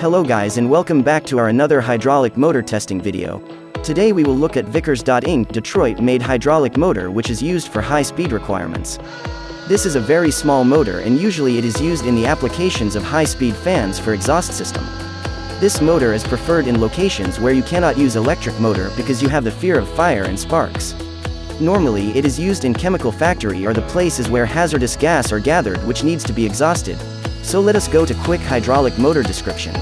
Hello guys and welcome back to our another hydraulic motor testing video. Today we will look at Vickers. Inc. Detroit made hydraulic motor which is used for high speed requirements. This is a very small motor and usually it is used in the applications of high speed fans for exhaust system. This motor is preferred in locations where you cannot use electric motor because you have the fear of fire and sparks. Normally it is used in chemical factory or the places where hazardous gas are gathered which needs to be exhausted. So let us go to quick hydraulic motor description.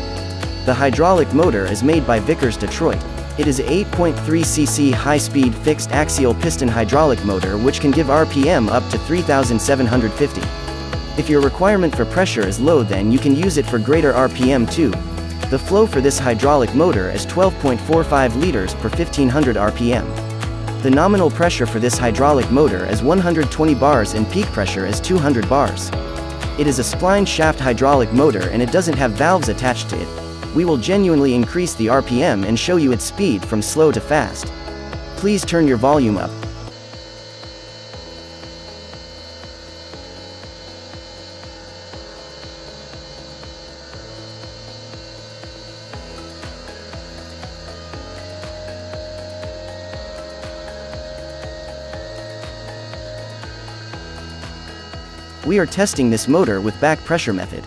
The hydraulic motor is made by Vickers Detroit. It is a 8.3 cc high-speed fixed axial piston hydraulic motor which can give RPM up to 3750. If your requirement for pressure is low then you can use it for greater RPM too. The flow for this hydraulic motor is 12.45 liters per 1500 RPM. The nominal pressure for this hydraulic motor is 120 bars and peak pressure is 200 bars. It is a spline shaft hydraulic motor and it doesn't have valves attached to it. We will genuinely increase the RPM and show you its speed from slow to fast. Please turn your volume up. We are testing this motor with back pressure method.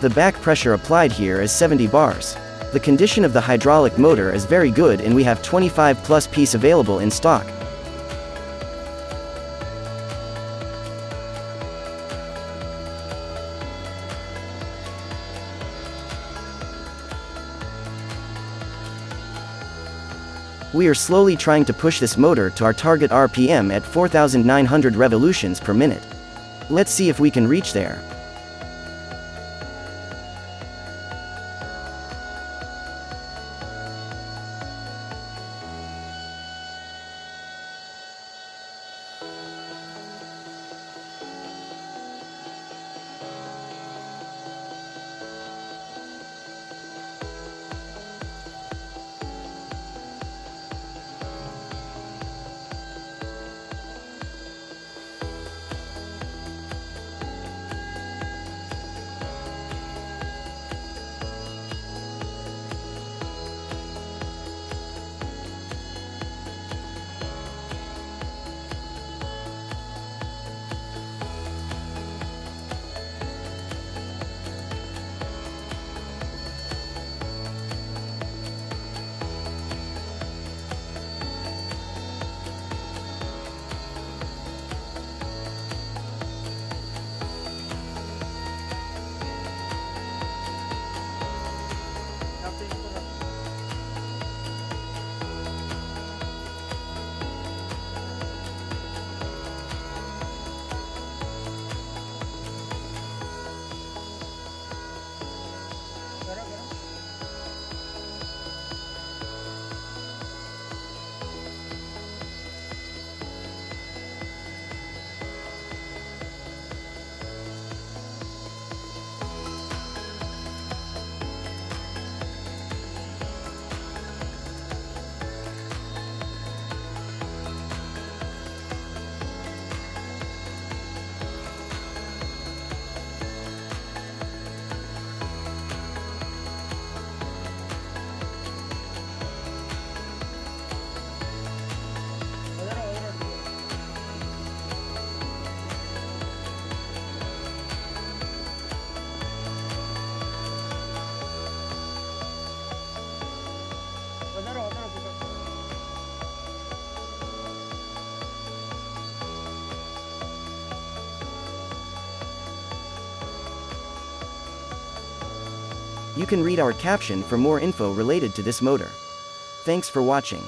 The back pressure applied here is 70 bars. The condition of the hydraulic motor is very good and we have 25 plus piece available in stock. We are slowly trying to push this motor to our target RPM at 4900 revolutions per minute. Let's see if we can reach there. You can read our caption for more info related to this motor. Thanks for watching.